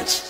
much.